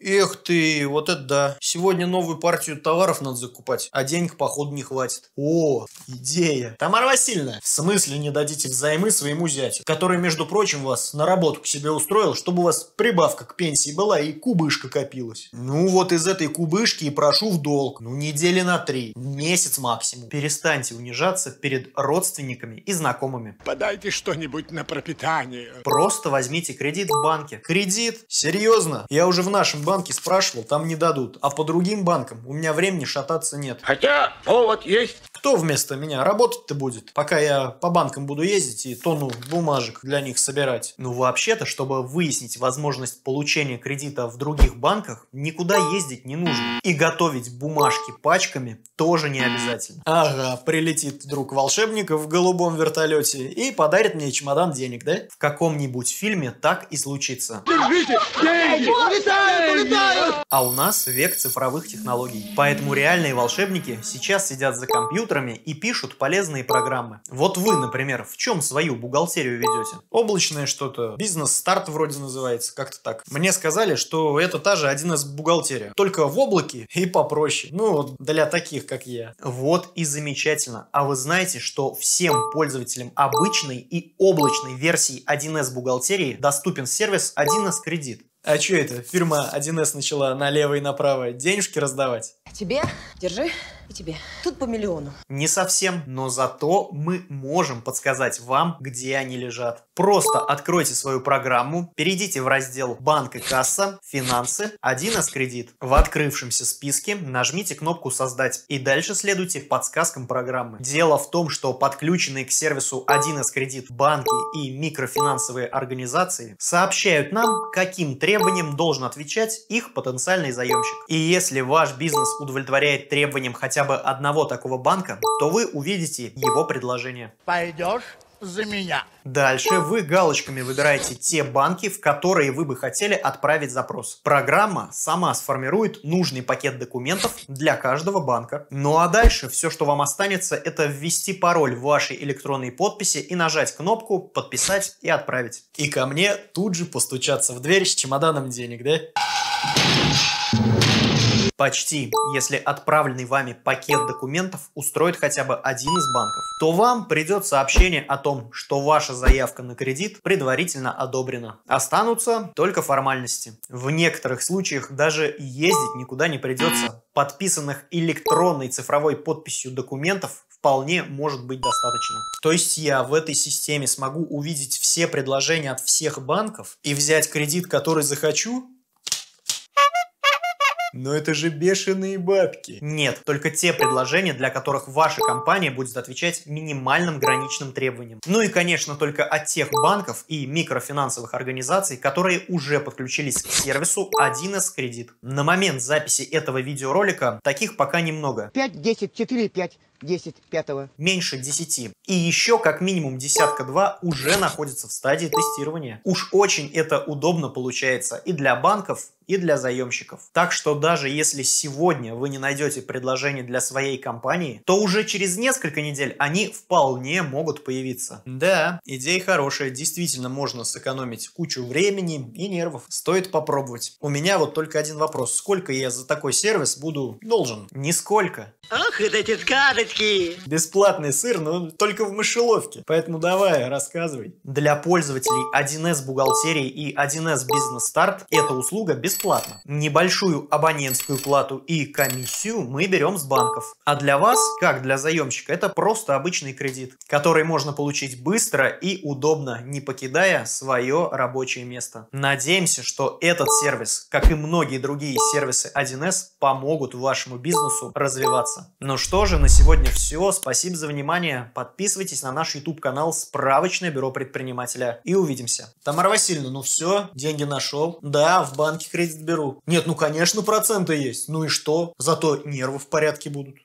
Эх ты, вот это да. Сегодня новую партию товаров надо закупать, а денег походу не хватит. О, идея. Тамара Васильевна, в смысле не дадите взаймы своему зятю, который, между прочим, вас на работу к себе устроил, чтобы у вас прибавка к пенсии была и кубышка копилась. Ну вот из этой кубышки и прошу в долг. Ну недели на три, месяц максимум. Перестаньте унижаться перед родственниками и знакомыми. Подайте что-нибудь на пропитание. Просто возьмите кредит в банке. Кредит? Серьезно? Я уже в нашем банке спрашивал, там не дадут. А по другим банкам у меня времени шататься нет. Хотя повод есть. Кто вместо меня работать-то будет, пока я по банкам буду ездить и тонну бумажек для них собирать? Ну, вообще-то, чтобы выяснить возможность получения кредита в других банках, никуда ездить не нужно. И готовить бумажки пачками тоже не обязательно. Ага, прилетит друг волшебника в голубом вертолете и подарит мне чемодан денег, да? В каком-нибудь фильме так и случится. Держите! Деньги! Улетают! Улетают! А у нас век цифровых технологий. Поэтому реальные волшебники сейчас сидят за компьютерами и пишут полезные программы. Вот вы, например, в чем свою бухгалтерию ведете? Облачное что-то, бизнес-старт вроде называется, как-то так. Мне сказали, что это та же 1С бухгалтерия, только в облаке и попроще. Ну, для таких, как я. Вот и замечательно. А вы знаете, что всем пользователям обычной и облачной версии 1С бухгалтерии доступен сервис 1С кредит. А что это? Фирма 1С начала налево и направо денежки раздавать? Тебе, держи, и тебе. Тут по миллиону. Не совсем, но зато мы можем подсказать вам, где они лежат. Просто откройте свою программу, перейдите в раздел «Банк и касса», «Финансы», 1С кредит. В открывшемся списке нажмите кнопку «Создать» и дальше следуйте подсказкам программы. Дело в том, что подключенные к сервису 1С кредит банки и микрофинансовые организации сообщают нам, каким требованиям должен отвечать их потенциальный заемщик. И если ваш бизнес удовлетворяет требованиям хотя бы одного такого банка, то вы увидите его предложение. Пойдешь за меня. Дальше вы галочками выбираете те банки, в которые вы бы хотели отправить запрос. Программа сама сформирует нужный пакет документов для каждого банка. Ну а дальше все, что вам останется, это ввести пароль в вашей электронной подписи и нажать кнопку «Подписать» и «Отправить». И ко мне тут же постучаться в дверь с чемоданом денег, да? Почти. Если отправленный вами пакет документов устроит хотя бы один из банков, то вам придет сообщение о том, что ваша заявка на кредит предварительно одобрена. Останутся только формальности. В некоторых случаях даже ездить никуда не придется. Подписанных электронной цифровой подписью документов вполне может быть достаточно. То есть я в этой системе смогу увидеть все предложения от всех банков и взять кредит, который захочу, но это же бешеные бабки. Нет, только те предложения, для которых ваша компания будет отвечать минимальным граничным требованиям. Ну и, конечно, только от тех банков и микрофинансовых организаций, которые уже подключились к сервису 1С кредит. На момент записи этого видеоролика таких пока немного. 5, 10, 4, 5, 10, 5. Меньше 10. И еще как минимум десятка-два уже находится в стадии тестирования. Уж очень это удобно получается и для банков, и для заемщиков. Так что даже если сегодня вы не найдете предложение для своей компании, то уже через несколько недель они вполне могут появиться. Да, идея хорошая, действительно можно сэкономить кучу времени и нервов. Стоит попробовать. У меня вот только один вопрос. Сколько я за такой сервис буду должен? Нисколько. Ох, это эти сказочки! Бесплатный сыр, но только в мышеловке. Поэтому давай, рассказывай. Для пользователей 1С бухгалтерии и 1С бизнес старт эта услуга бесплатна. Небольшую абонентскую плату и комиссию мы берем с банков. А для вас, как для заемщика, это просто обычный кредит, который можно получить быстро и удобно, не покидая свое рабочее место. Надеемся, что этот сервис, как и многие другие сервисы 1С, помогут вашему бизнесу развиваться. Ну что же, на сегодня все. Спасибо за внимание. Подписывайтесь на наш YouTube канал Справочное бюро предпринимателя. И увидимся. Тамара Васильевна, ну все, деньги нашел. Да, в банке кредит беру. Нет, ну конечно проценты есть. Ну и что? Зато нервы в порядке будут.